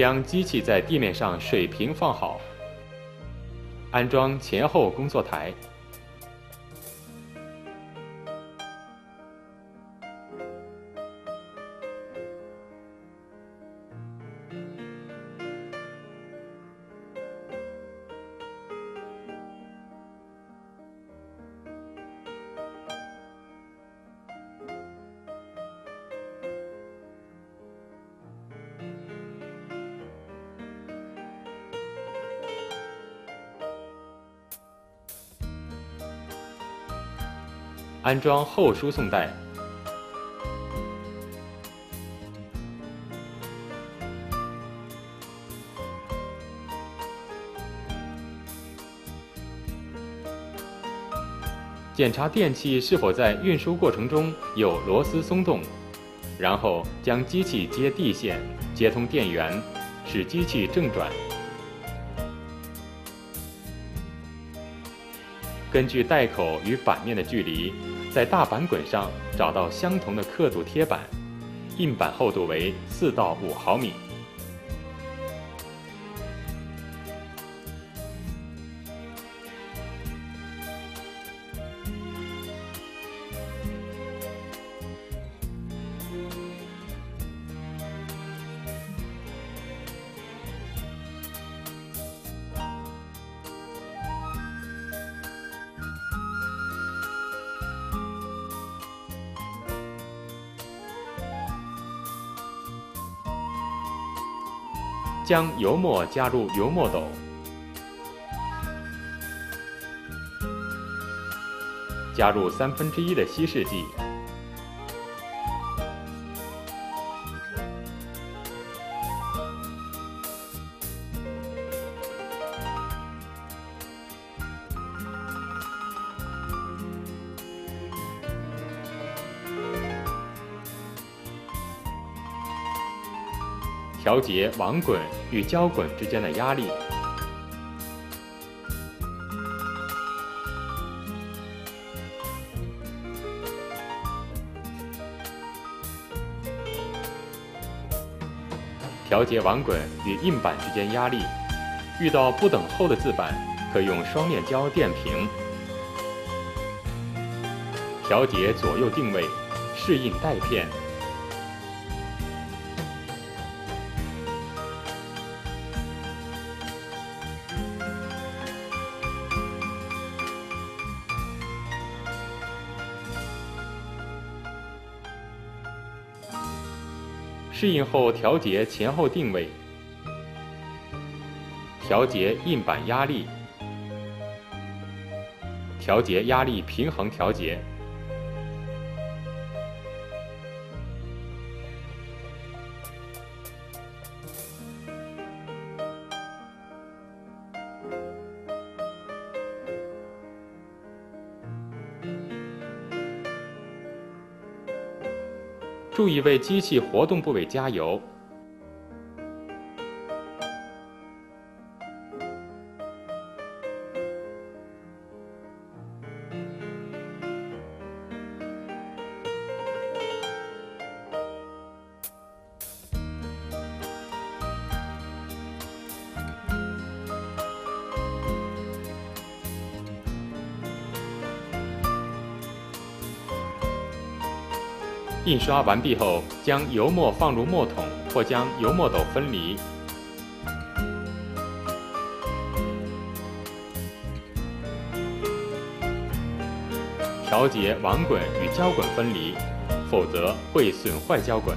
将机器在地面上水平放好，安装前后工作台。安装后输送带，检查电器是否在运输过程中有螺丝松动，然后将机器接地线，接通电源，使机器正转。根据袋口与板面的距离。在大板滚上找到相同的刻度贴板，印板厚度为四到五毫米。将油墨加入油墨斗，加入三分之一的稀释剂，调节网滚。与胶滚之间的压力，调节网滚与硬板之间压力。遇到不等厚的字板，可用双面胶垫平。调节左右定位，适应带片。适应后调节前后定位，调节印板压力，调节压力平衡调节。注意为机器活动部位加油。印刷完毕后，将油墨放入墨筒，或将油墨斗分离，调节网滚与胶滚分离，否则会损坏胶滚。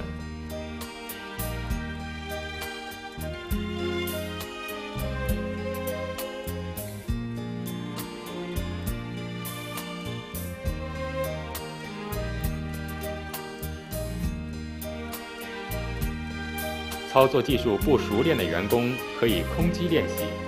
操作技术不熟练的员工可以空机练习。